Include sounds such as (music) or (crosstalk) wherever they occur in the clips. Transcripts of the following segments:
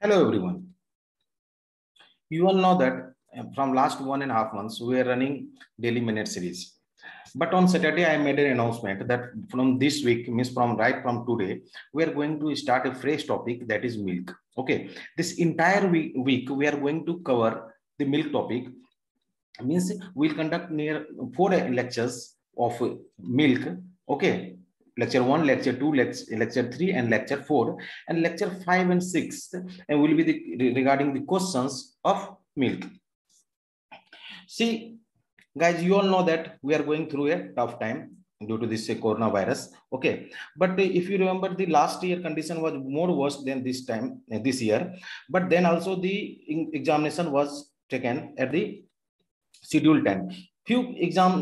Hello, everyone. You all know that uh, from last one and a half months, we are running daily minute series. But on Saturday, I made an announcement that from this week, means from right from today, we are going to start a fresh topic that is milk. Okay, this entire week, week we are going to cover the milk topic. Means we'll conduct near four lectures of milk. Okay, lecture 1 lecture 2 lecture 3 and lecture 4 and lecture 5 and 6 and will be the, regarding the questions of milk. See guys you all know that we are going through a tough time due to this uh, coronavirus okay? But uh, if you remember the last year condition was more worse than this time uh, this year. But then also the examination was taken at the scheduled time few exam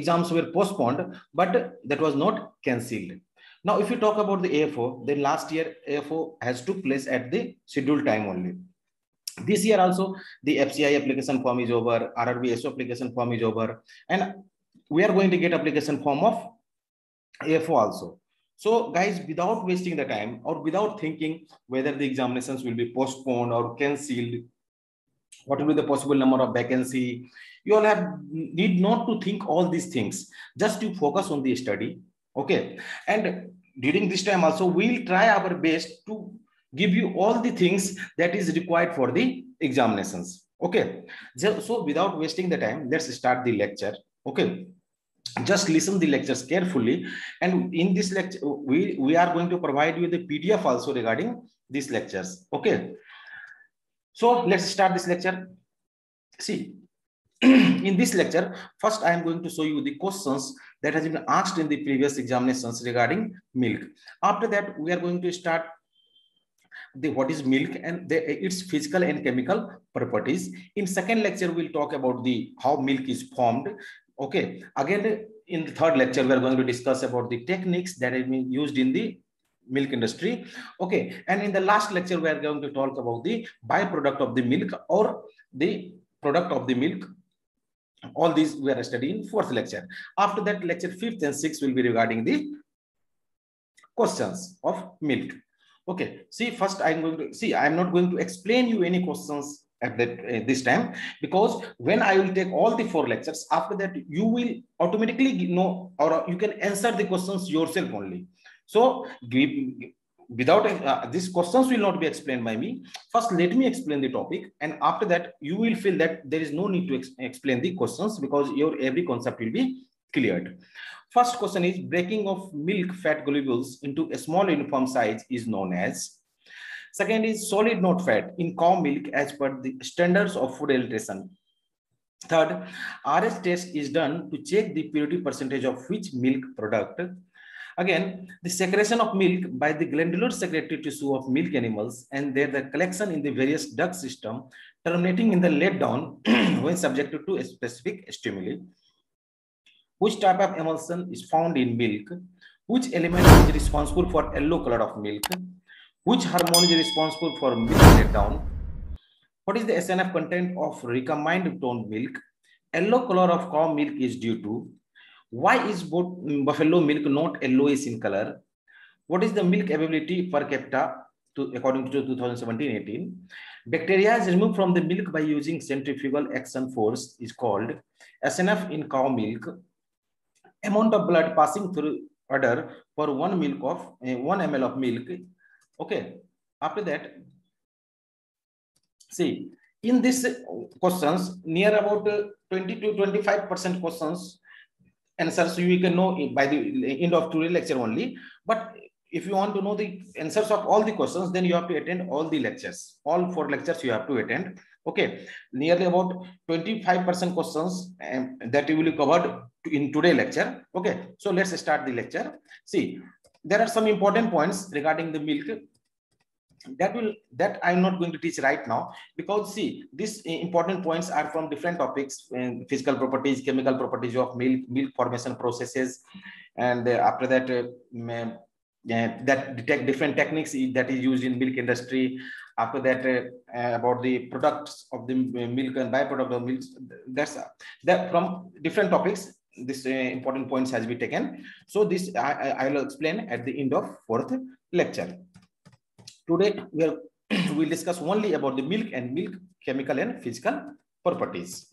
exams were postponed but that was not cancelled. Now if you talk about the afo then last year afo has took place at the scheduled time only. This year also the fci application form is over rrbso application form is over and we are going to get application form of afo also. So guys without wasting the time or without thinking whether the examinations will be postponed or cancelled what will be the possible number of vacancy you all have need not to think all these things. Just to focus on the study okay? And during this time also we'll try our best to give you all the things that is required for the examinations okay? So without wasting the time let's start the lecture okay? Just listen the lectures carefully. And in this lecture we we are going to provide you the pdf also regarding these lectures okay? So let's start this lecture. See (clears throat) in this lecture, first I am going to show you the questions that has been asked in the previous examinations regarding milk. After that, we are going to start the what is milk and the, its physical and chemical properties. In second lecture, we'll talk about the how milk is formed. Okay. Again, in the third lecture, we are going to discuss about the techniques that have been used in the milk industry. Okay. And in the last lecture, we are going to talk about the byproduct of the milk or the product of the milk all these we are studying fourth lecture. After that lecture fifth and sixth will be regarding the questions of milk okay see first i'm going to see i'm not going to explain you any questions at that uh, this time because when i will take all the four lectures after that you will automatically know or you can answer the questions yourself only. So give, without uh, these questions will not be explained by me. First let me explain the topic. And after that you will feel that there is no need to ex explain the questions because your every concept will be cleared. First question is breaking of milk fat globules into a small uniform size is known as. Second is solid not fat in cow milk as per the standards of food adulteration third rs test is done to check the purity percentage of which milk product Again, the secretion of milk by the glandular secretory tissue of milk animals and their the collection in the various duct system terminating in the letdown (clears throat) when subjected to a specific stimuli. Which type of emulsion is found in milk? Which element is responsible for yellow color of milk? Which hormone is responsible for milk letdown? What is the SNF content of recombined toned milk? Yellow color of cow milk is due to why is buffalo milk not yellowish in color? What is the milk availability per capita to, according to 2017-18? Bacteria is removed from the milk by using centrifugal action force is called SNF in cow milk. Amount of blood passing through udder for one milk of uh, one ml of milk. Okay. After that, see in this questions near about 20 to 25 percent questions answers you can know by the end of today's lecture only. But if you want to know the answers of all the questions then you have to attend all the lectures. All four lectures you have to attend. Okay. Nearly about 25 percent questions um, that you will be covered in today lecture. Okay. So let's start the lecture. See there are some important points regarding the milk that will that i'm not going to teach right now because see these important points are from different topics physical properties chemical properties of milk milk formation processes and uh, after that uh, that detect different techniques that is used in milk industry. After that uh, about the products of the milk and byproduct of milk that's uh, that from different topics this uh, important points has been taken. So this I, I will explain at the end of fourth lecture Today, we are (clears throat) we'll discuss only about the milk and milk chemical and physical properties.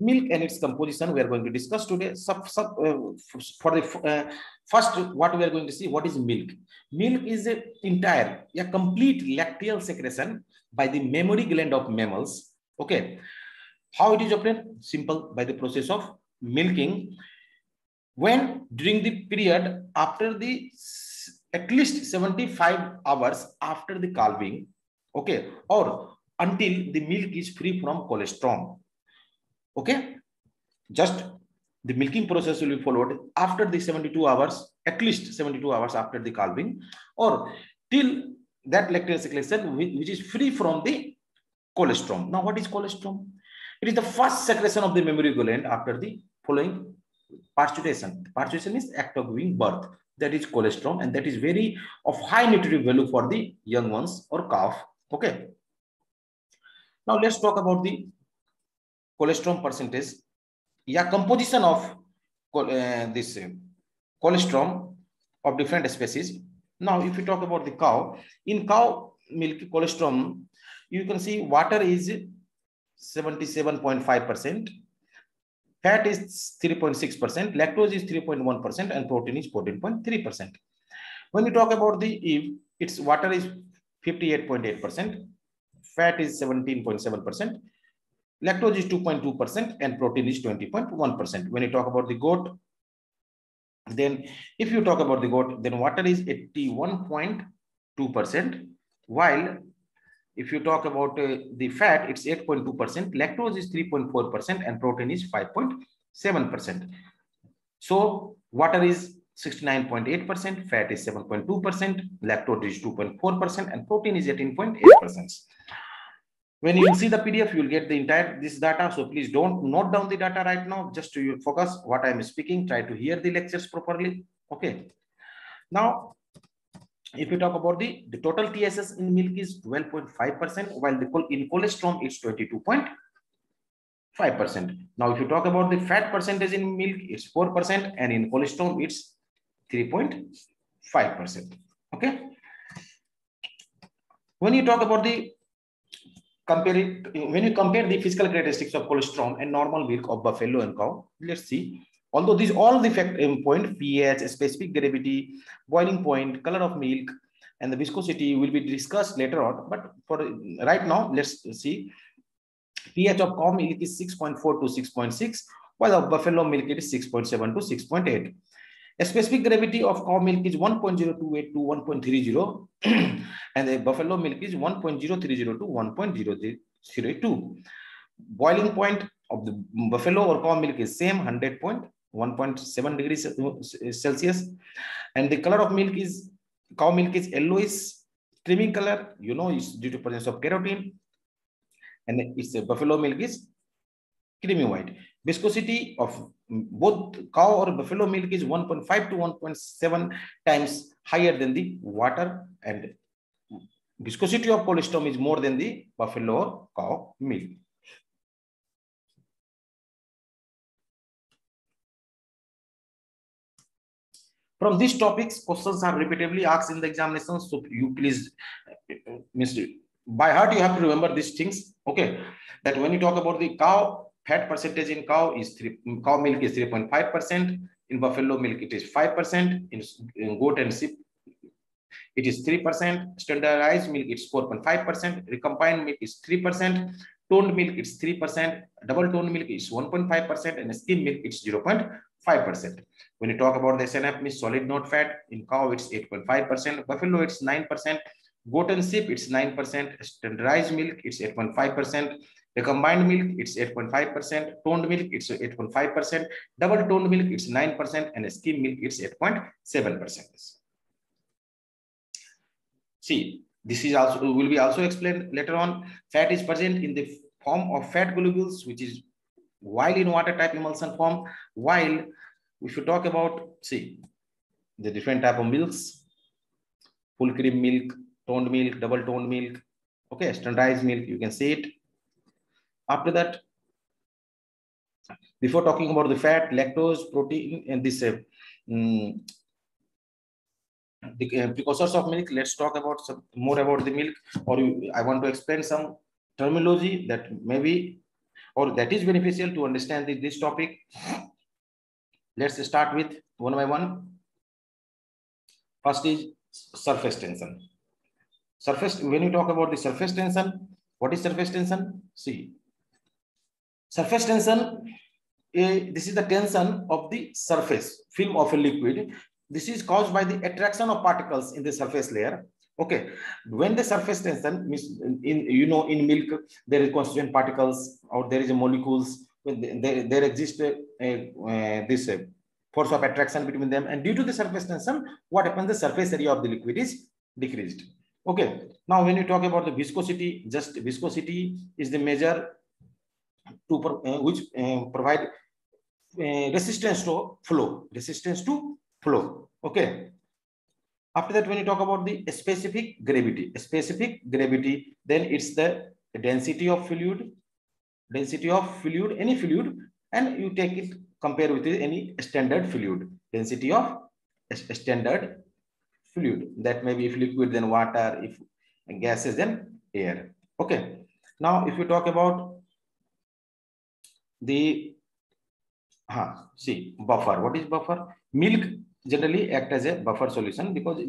Milk and its composition we are going to discuss today. Sub, sub, uh, for the uh, first, what we are going to see, what is milk? Milk is an entire, a complete lacteal secretion by the mammary gland of mammals. Okay. How it is obtained? Simple, by the process of milking. When during the period after the at least 75 hours after the calving, okay, or until the milk is free from colostrum. Okay, just the milking process will be followed after the 72 hours, at least 72 hours after the calving, or till that lacteal secretion which is free from the colostrum. Now, what is colostrum? It is the first secretion of the mammary gland after the following parturition. Parturition is act of giving birth that is colostrum and that is very of high nutritive value for the young ones or calf okay? Now let's talk about the colostrum percentage. Yeah composition of uh, this uh, colostrum of different species. Now if you talk about the cow in cow milk colostrum you can see water is 77.5 percent Fat is 3.6%, lactose is 3.1%, and protein is 14.3%. When we talk about the Eve, its water is 58.8%, fat is 17.7%, lactose is 2.2%, and protein is 20.1%. When you talk about the goat, then if you talk about the goat, then water is 81.2%, while if you talk about uh, the fat, it's 8.2%, lactose is 3.4%, and protein is 5.7%. So water is 69.8%, fat is 7.2%, lactose is 2.4%, and protein is 18.8%. When you see the PDF, you will get the entire this data. So please don't note down the data right now. Just to focus what I'm speaking. Try to hear the lectures properly. Okay. Now if you talk about the, the total TSS in milk is 12.5%, while the in colostrum it's 22.5%. Now, if you talk about the fat percentage in milk, it's 4%, and in colostrum it's 3.5%. Okay. When you talk about the compare it, when you compare the physical characteristics of colostrum and normal milk of buffalo and cow, let's see Although these all the fact point, pH, specific gravity, boiling point, color of milk, and the viscosity will be discussed later on. But for right now, let's see. pH of cow milk is 6.4 to 6.6, while of buffalo milk it is 6.7 to 6.8. A specific gravity of cow milk is 1.028 to 1.30, (clears throat) and the buffalo milk is 1.030 to 1.002. Boiling point of the buffalo or cow milk is same 100 point 1.7 degrees uh, uh, Celsius. And the color of milk is, cow milk is yellowish, creamy color, you know, it's due to presence of carotene. And it's a buffalo milk is creamy white. Viscosity of both cow or buffalo milk is 1.5 to 1.7 times higher than the water and viscosity of colostrum is more than the buffalo or cow milk. From these topics, questions are repeatedly asked in the examination. So you please, uh, by heart, you have to remember these things. Okay, that when you talk about the cow fat percentage in cow is three, cow milk is 3.5 percent. In buffalo milk, it is 5 percent. In, in goat and sheep, it is 3 percent. Standardized milk, it's 4.5 percent. Recombined milk is 3 percent. Toned milk, it's 3 percent. Double toned milk is 1.5 percent, and skim milk, it's 0.5%. When you talk about the SNF, means solid not fat, in cow it's 8.5%, buffalo it's 9%, goat and sheep it's 9%, standardized milk it's 8.5%, the combined milk it's 8.5%, toned milk it's 8.5%, double toned milk it's 9%, and skim milk it's 8.7%. See, this is also will be also explained later on. Fat is present in the form of fat globules, which is oil in water type emulsion form, while if you talk about, see, the different type of milks, full cream milk, toned milk, double toned milk, okay, standardized milk, you can see it. After that, before talking about the fat, lactose, protein, and this uh, um, the uh, precursors of milk. Let's talk about some more about the milk, or you, I want to explain some terminology that maybe or that is beneficial to understand the, this topic. Let's start with one by one. First is surface tension. Surface, when you talk about the surface tension, what is surface tension? See, surface tension, eh, this is the tension of the surface film of a liquid. This is caused by the attraction of particles in the surface layer. Okay, when the surface tension in you know in milk there is constituent particles or there is a molecules there, there exists a, a, a this a force of attraction between them. And due to the surface tension what happens? The surface area of the liquid is decreased. Okay. Now when you talk about the viscosity just viscosity is the measure to uh, which uh, provide uh, resistance to flow resistance to flow. Okay after that, when you talk about the specific gravity, specific gravity, then it's the density of fluid, density of fluid, any fluid, and you take it, compare with any standard fluid, density of standard fluid. That may be if liquid, then water, if gases, then air. Okay. Now, if you talk about the, huh, see, buffer. What is buffer? Milk generally act as a buffer solution because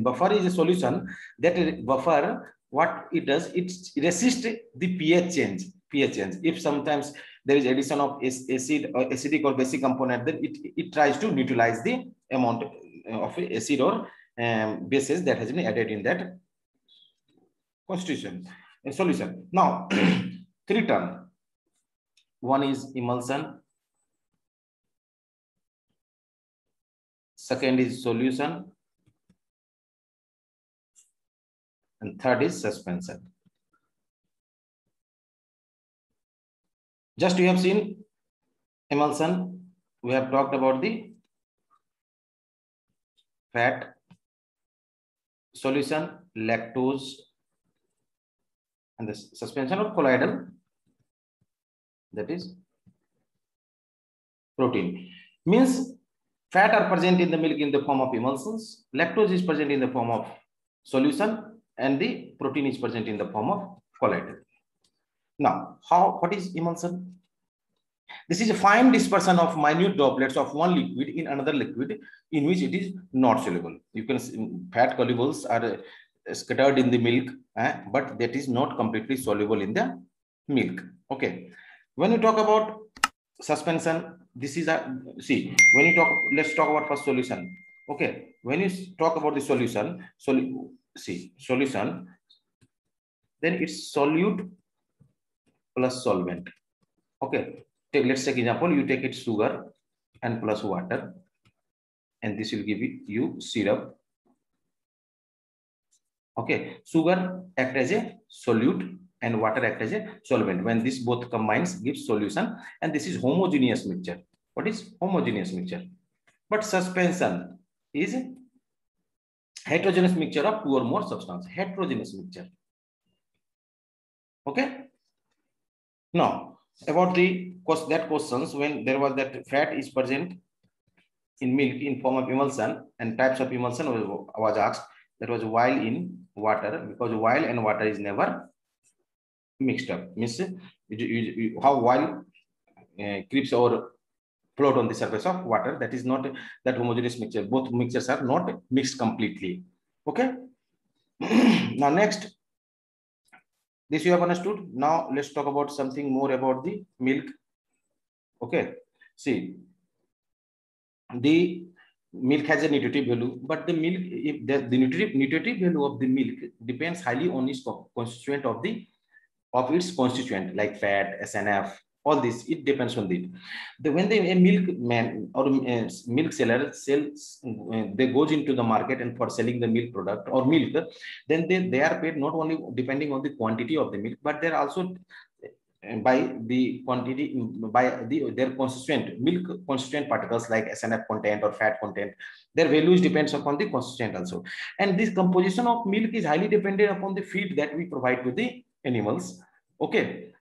buffer is a solution that buffer what it does it resists the pH change pH change. If sometimes there is addition of acid or acidic or basic component then it, it tries to neutralize the amount of acid or um, bases that has been added in that constitution. Solution. Now (clears throat) three term one is emulsion Second is solution. And third is suspension. Just you have seen emulsion. We have talked about the fat solution, lactose, and the suspension of colloidal, that is protein. Means Fat are present in the milk in the form of emulsions. Lactose is present in the form of solution and the protein is present in the form of colloidal. Now, how what is emulsion? This is a fine dispersion of minute droplets of one liquid in another liquid in which it is not soluble. You can see fat globules are uh, scattered in the milk, eh, but that is not completely soluble in the milk. Okay. When you talk about suspension, this is a see when you talk let's talk about first solution okay when you talk about the solution so see solution then it's solute plus solvent okay take let's take example you take it sugar and plus water and this will give you syrup okay sugar act as a solute and water act as a solvent when this both combines gives solution and this is homogeneous mixture what is homogeneous mixture? But suspension is heterogeneous mixture of two or more substance. Heterogeneous mixture. Okay. Now, about the that questions when there was that fat is present in milk in form of emulsion and types of emulsion was, was asked that was oil in water because oil and water is never mixed up means you, you, how oil uh, creeps or float on the surface of water. That is not that homogeneous mixture. Both mixtures are not mixed completely. Okay. (clears throat) now next, this you have understood. Now let's talk about something more about the milk. Okay. See, the milk has a nutritive value, but the milk, if the, the nutritive, nutritive value of the milk depends highly on its constituent of the of its constituent like fat, SNF, all this it depends on it. The when the a milk man or milk seller sells uh, they goes into the market and for selling the milk product or milk then they, they are paid not only depending on the quantity of the milk but they're also uh, by the quantity by the their constituent milk constituent particles like snf content or fat content their values depends upon the constituent also. And this composition of milk is highly dependent upon the feed that we provide to the animals. Okay.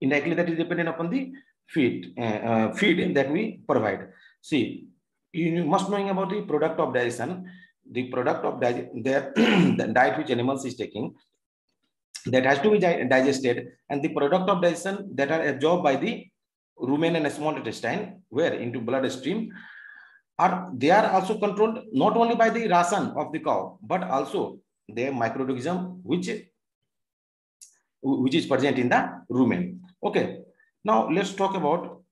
Indirectly that is dependent upon the feed uh, uh, feed that we provide. See you must knowing about the product of digestion. The product of their (clears throat) the diet which animals is taking that has to be digested and the product of digestion that are absorbed by the rumen and small intestine where into bloodstream are they are also controlled not only by the ration of the cow but also the microorganism which which is present in the rumen. Okay. Now let's talk about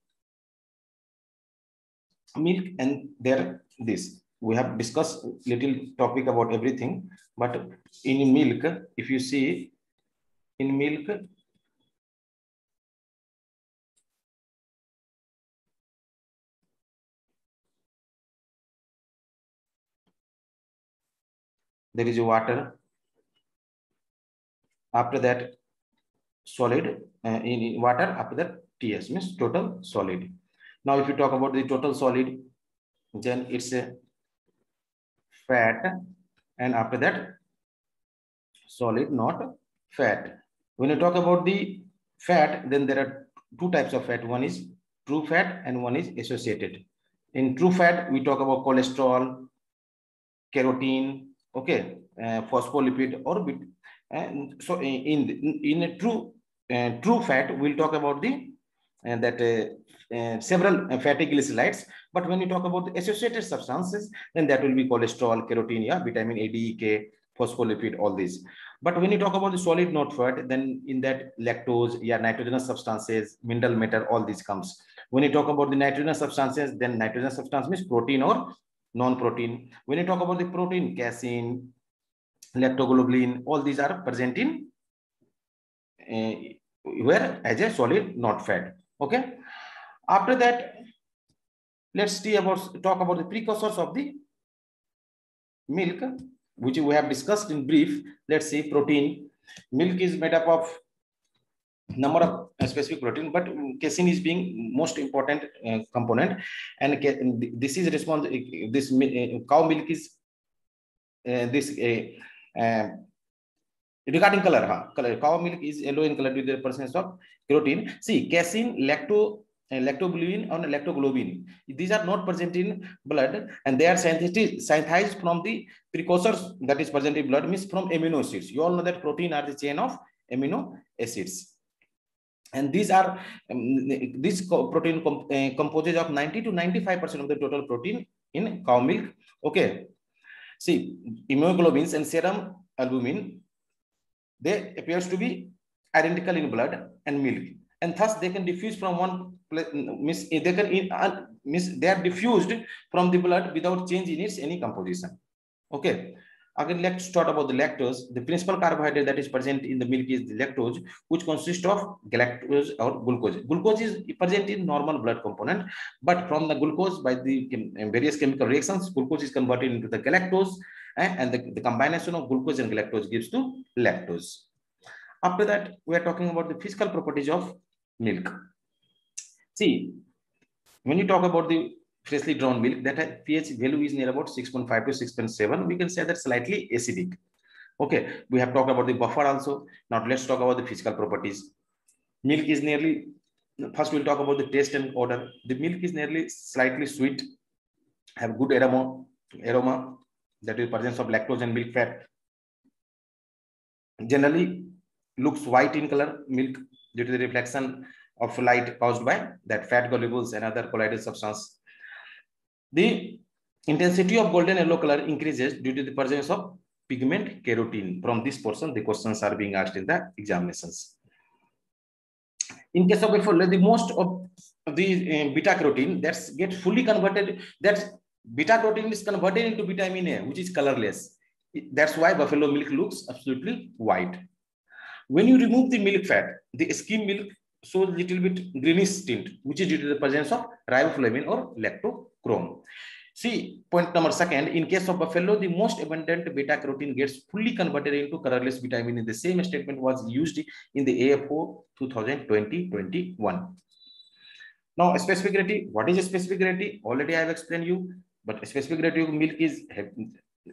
milk and their this. We have discussed little topic about everything but in milk if you see in milk there is water. After that solid uh, in water after that ts means total solid. Now if you talk about the total solid then it's a fat and after that solid not fat. When you talk about the fat then there are two types of fat. One is true fat and one is associated. In true fat we talk about cholesterol carotene okay uh, phospholipid or and so in in a true uh, true fat we'll talk about the uh, that uh, uh, several fatty glycerides but when you talk about the associated substances then that will be cholesterol carotene yeah vitamin a d e k phospholipid all these. But when you talk about the solid not fat then in that lactose yeah nitrogenous substances mineral matter all these comes. When you talk about the nitrogenous substances then nitrogenous substance means protein or non-protein. When you talk about the protein, casein, lactoglobulin, all these are present in uh, where as a solid, not fat. Okay. After that, let's see about talk about the precursors of the milk, which we have discussed in brief. Let's see protein. Milk is made up of number of specific protein, but casein is being most important uh, component. And this is response. This uh, cow milk is uh, this uh, regarding color. Huh? Color. Cow milk is yellow in color with the presence of protein. See, casein, lacto, uh, lactoglobin, and lactoglobin. These are not present in blood, and they are synthesized from the precursors that is present in blood, means from amino acids. You all know that protein are the chain of amino acids and these are um, this protein comp uh, composes of 90 to 95 percent of the total protein in cow milk okay see immunoglobulins and serum albumin they appears to be identical in blood and milk. And thus they can diffuse from one miss they can uh, miss they are diffused from the blood without change in its any composition. Okay Again, let's talk about the lactose. The principal carbohydrate that is present in the milk is the lactose, which consists of galactose or glucose. Glucose is present in normal blood component, but from the glucose by the various chemical reactions, glucose is converted into the galactose, eh, and the, the combination of glucose and galactose gives to lactose. After that, we are talking about the physical properties of milk. See, when you talk about the freshly drawn milk that pH value is near about 6.5 to 6.7. We can say that slightly acidic. Okay, we have talked about the buffer also. Now let's talk about the physical properties. Milk is nearly, first we'll talk about the taste and odor. The milk is nearly slightly sweet, have good aroma, aroma that is presence of lactose and milk fat. Generally looks white in color, milk due to the reflection of light caused by that fat globules and other colloidal substance the intensity of golden yellow color increases due to the presence of pigment carotene. From this portion, the questions are being asked in the examinations. In case of F4, the most of the uh, beta carotene that's get fully converted, that beta carotene is converted into vitamin A, which is colorless. That's why buffalo milk looks absolutely white. When you remove the milk fat, the skim milk shows little bit greenish tint, which is due to the presence of riboflavin or lacto chrome. See, point number second, in case of buffalo, the most abundant beta carotene gets fully converted into colorless vitamin. In the same statement was used in the AFO 2020-21. Now, specific gravity, what is specific gravity? Already I have explained you, but specific gravity of milk is,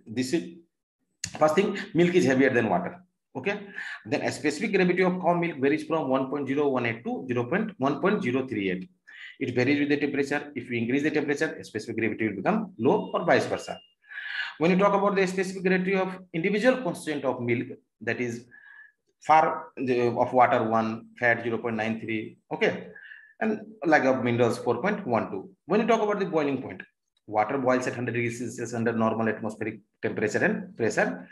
this is, first thing, milk is heavier than water. Okay. Then a specific gravity of cow milk varies from 1.018 to 0.1.038. It varies with the temperature. If you increase the temperature, specific gravity will become low or vice versa. When you talk about the specific gravity of individual constituent of milk, that is far of water 1, fat 0.93, okay, and like of minerals 4.12. When you talk about the boiling point, water boils at 100 degrees Celsius under normal atmospheric temperature and pressure.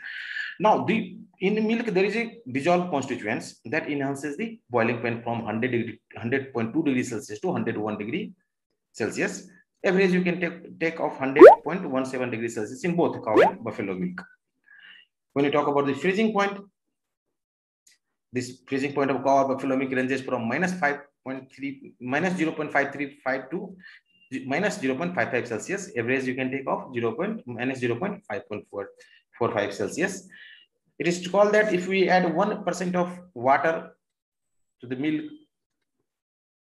Now, the in milk, there is a dissolved constituents that enhances the boiling point from 100 degree, 100.2 degrees Celsius to 101 degree Celsius. Average you can take, take of 100.17 degrees Celsius in both cow and buffalo milk. When you talk about the freezing point, this freezing point of cow or buffalo milk ranges from minus 5.3, minus 0.535 to minus 0.55 Celsius. Average you can take off 0. minus 0.5.45 Celsius. It is to call that if we add 1% of water to the milk,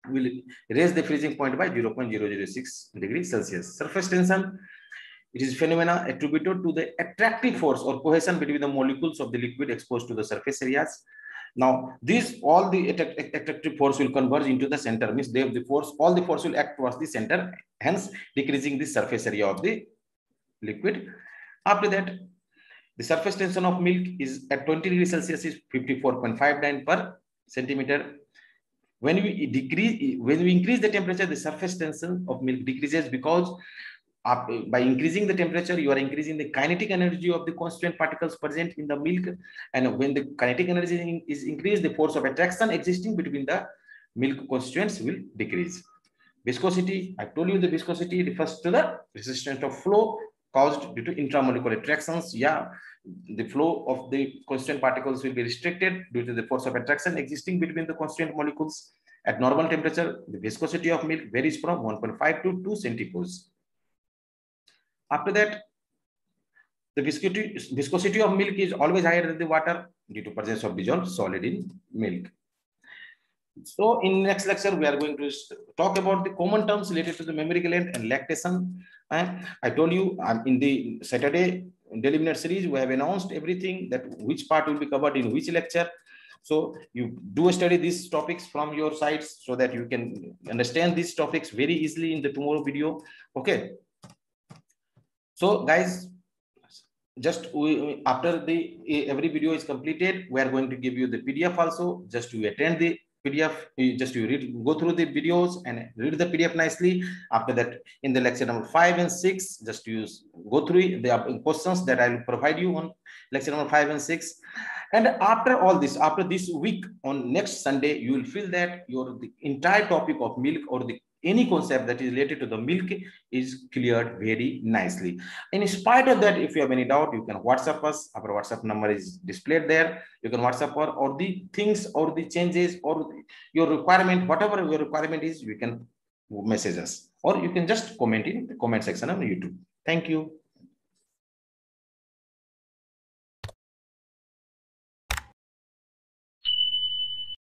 will raise the freezing point by 0.006 degrees Celsius. Surface tension, it is phenomena attributed to the attractive force or cohesion between the molecules of the liquid exposed to the surface areas. Now, these all the attractive force will converge into the center, means they have the force, all the force will act towards the center, hence decreasing the surface area of the liquid. After that, the surface tension of milk is at 20 degrees Celsius is 54.59 per centimeter. When we decrease, when we increase the temperature, the surface tension of milk decreases because by increasing the temperature, you are increasing the kinetic energy of the constituent particles present in the milk. And when the kinetic energy is increased, the force of attraction existing between the milk constituents will decrease. Viscosity, I told you the viscosity refers to the resistance of flow caused due to intramolecular attractions. Yeah, the flow of the constituent particles will be restricted due to the force of attraction existing between the constituent molecules. At normal temperature, the viscosity of milk varies from 1.5 to 2 centipoise. After that, the viscosity, viscosity of milk is always higher than the water due to presence of dissolved solid in milk. So in next lecture, we are going to talk about the common terms related to the mammary gland and lactation. And I told you um, in the Saturday Daily series, we have announced everything that which part will be covered in which lecture. So you do study these topics from your sites so that you can understand these topics very easily in the tomorrow video. Okay. So guys, just we, after the every video is completed, we are going to give you the PDF also just to attend the PDF, you just you read, go through the videos and read the PDF nicely. After that, in the lecture number five and six, just use go through the questions that I will provide you on lecture number five and six. And after all this, after this week on next Sunday, you will feel that your the entire topic of milk or the any concept that is related to the milk is cleared very nicely. In spite of that, if you have any doubt, you can WhatsApp us. Our WhatsApp number is displayed there. You can WhatsApp or, or the things or the changes or your requirement, whatever your requirement is, you can message us or you can just comment in the comment section on YouTube. Thank you.